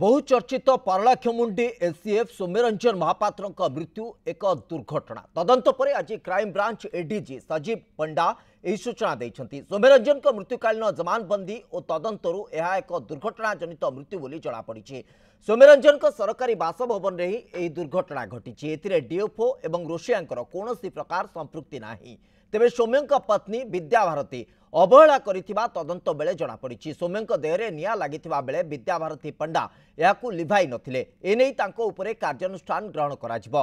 बहुचर्चित पारलाक्षमुंडी एसीएफ सौम्यरंजन महापात्र मृत्यु एक दुर्घटना तदंत पर आज क्राइम ब्रांच एडीजी सजीव पंडा ଏହି ସୂଚନା ଦେଇଛନ୍ତି ସୌମ୍ୟରଞ୍ଜନଙ୍କ ମୃତ୍ୟୁକାଳୀନ ଜମାନବନ୍ଦୀ ଓ ତଦନ୍ତରୁ ଏହା ଏକ ଦୁର୍ଘଟଣାଜନିତ ମୃତ୍ୟୁ ବୋଲି ଜଣାପଡ଼ିଛି ସୌମ୍ୟରଞ୍ଜନଙ୍କ ସରକାରୀ ବାସଭବନରେ ହିଁ ଏହି ଦୁର୍ଘଟଣା ଘଟିଛି ଏଥିରେ ଡିଏଫ୍ଓ ଏବଂ ରୋଷିଆଙ୍କର କୌଣସି ପ୍ରକାର ସମ୍ପୃକ୍ତି ନାହିଁ ତେବେ ସୌମ୍ୟଙ୍କ ପତ୍ନୀ ବିଦ୍ୟାଭାରତୀ ଅବହେଳା କରିଥିବା ତଦନ୍ତ ବେଳେ ଜଣାପଡ଼ିଛି ସୌମ୍ୟଙ୍କ ଦେହରେ ନିଆଁ ଲାଗିଥିବା ବେଳେ ବିଦ୍ୟାଭାରତୀ ପଣ୍ଡା ଏହାକୁ ଲିଭାଇ ନଥିଲେ ଏନେଇ ତାଙ୍କ ଉପରେ କାର୍ଯ୍ୟାନୁଷ୍ଠାନ ଗ୍ରହଣ କରାଯିବ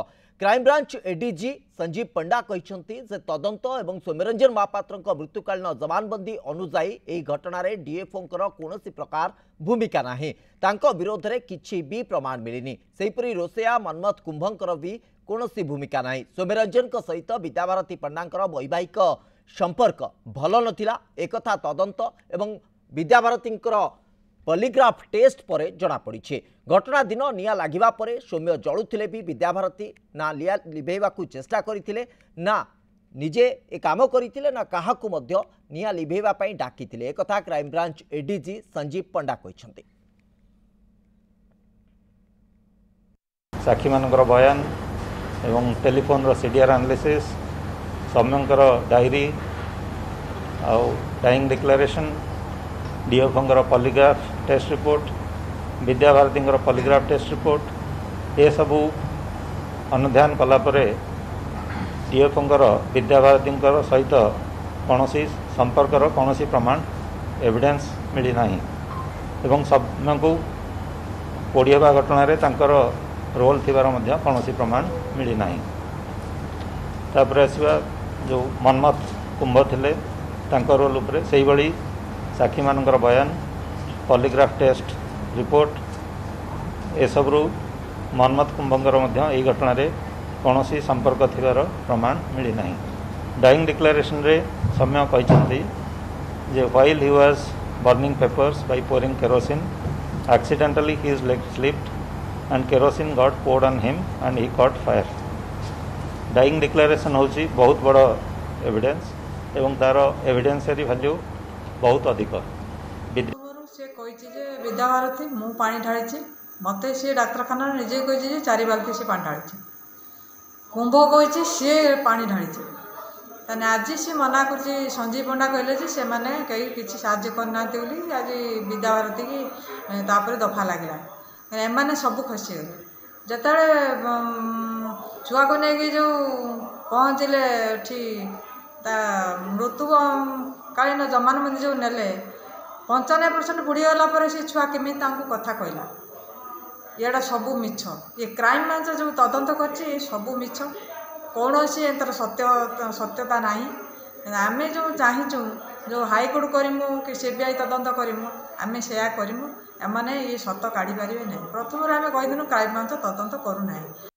crime branch ADG Sanjeev Panda কৈছন্তি যে তদন্ত এবং সোমरेन्द्रঞ্জন মহাপাত্রৰক মৃত্যুকালীন জৱানবন্দী অনুসায়ী এই ঘটণাত ডিএফ-ৰ কোনোৱে প্ৰকাৰ ভূমিকা নাই। তাঁৰক বিৰোধৰে কিচিবি প্ৰমাণ মিলিনী। সেইপৰী ৰোসেয়া মনমত কুম্ভকৰোৱে কোনোৱে ভূমিকা নাই। সোমरेन्द्रঞ্জনক সৈতে বিদ্যাবাৰতী পান্ডাৰ বৈবাহিক সম্পৰ্ক ভাল নথিলা একথা তদন্ত এবং বিদ্যাবাৰতীকৰ ପଲିଗ୍ରାଫ ଟେଷ୍ଟ ପରେ ଜଣାପଡ଼ିଛି ଘଟଣା ଦିନ ନିଆଁ ଲାଗିବା ପରେ ସୌମ୍ୟ ଜଳୁଥିଲେ ବି ବିଦ୍ୟାଭାରତୀ ନା ନିଆଁ ଲିଭେଇବାକୁ ଚେଷ୍ଟା କରିଥିଲେ ନା ନିଜେ ଏ କାମ କରିଥିଲେ ନା କାହାକୁ ମଧ୍ୟ ନିଆଁ ଲିଭେଇବା ପାଇଁ ଡାକିଥିଲେ ଏକଥା କ୍ରାଇମବ୍ରାଞ୍ଚ ଏଡିଜି ସଞ୍ଜୀବ ପଣ୍ଡା କହିଛନ୍ତି ସାକ୍ଷୀମାନଙ୍କର ବୟାନ ଏବଂ ଟେଲିଫୋନ୍ର ସିଡ଼ିଆର ଆନାଲିସିସ୍ ସୌମ୍ୟଙ୍କର ଡାଇରୀ ଆଉ dying declaration DFO polygraph test report Vidyabharati polygraph test report ये सबू अनुधान कलापर डीएफओ विद्याभारती सहित कौन सी संपर्क कौन सी प्रमाण एविडेन्स मिलना एवं सबको पोड़ा घटन रोल थी प्रमाण मिलना तापर आसवा जो मनमथ कुंभ थे रोल उपरे से साक्षी मान बयान पलिग्राफ टेस्ट रिपोर्ट एसबु मनमथ कुंभ घटन कौन सी संपर्क थवर प्रमाण मिलना डाइंग डिक्लेरेशन रे सम्य कही व्वल he was burning papers by pouring kerosene accidentally his is leg and kerosene got poured on him and he caught fire dying declaration हो बहुत बड़ एविडेन्स एवं तार एविडेन्सरी भैल्यू ବହୁତ ଅଧିକ ସେ କହିଛି ଯେ ଭାରତୀ ମୁଁ ପାଣି ଢାଳିଛି ମୋତେ ସେ ଡାକ୍ତରଖାନାରେ ନିଜେ କହିଛି ଯେ ଚାରି ବାଲ୍ଟି ସେ ପାଣି ଢାଳିଛି କୁମ୍ଭ କହିଛି ସିଏ ପାଣି ଢାଳିଛି ତାହେଲେ ଆଜି ସେ ମନା କରୁଛି ସଞ୍ଜୀବ ପଣ୍ଡା କହିଲେ ଯେ ସେମାନେ କେହି କିଛି ସାହାଯ୍ୟ କରିନାହାନ୍ତି ବୋଲି ଆଜି ବିଦ୍ୟାଭାରତୀକି ତାପରେ ଦଫା ଲାଗିଲା ଏମାନେ ସବୁ ଖସିଗଲେ ଯେତେବେଳେ ଛୁଆକୁ ନେଇକି ଯେଉଁ ପହଞ୍ଚିଲେ ଏଠି ତା ମୃତ୍ୟୁକାଳୀନ ଜମାନବନ୍ଦୀ ଯେଉଁ ନେଲେ ପଞ୍ଚାନବେ ପରସେଣ୍ଟ ବୁଡ଼ିଗଲା ପରେ ସେ ଛୁଆ କେମିତି ତାଙ୍କୁ କଥା କହିଲା ଏଇଟା ସବୁ ମିଛ ଏ କ୍ରାଇମ୍ ବ୍ରାଞ୍ଚ ଯେଉଁ ତଦନ୍ତ କରିଛି ଏ ସବୁ ମିଛ କୌଣସି ଏଥିର ସତ୍ୟ ସତ୍ୟତା ନାହିଁ ଆମେ ଯେଉଁ ଚାହିଁଛୁ ଯେଉଁ ହାଇକୋର୍ଟ କରିମୁ କି ସି ବି ଆଇ ତଦନ୍ତ କରିମୁ ଆମେ ସେୟା କରିମୁ ଏମାନେ ଏ ସତ କାଢ଼ିପାରିବେ ନାହିଁ ପ୍ରଥମରୁ ଆମେ କହିଥିଲୁ କ୍ରାଇମ୍ ବ୍ରାଞ୍ଚ ତଦନ୍ତ କରୁନାହିଁ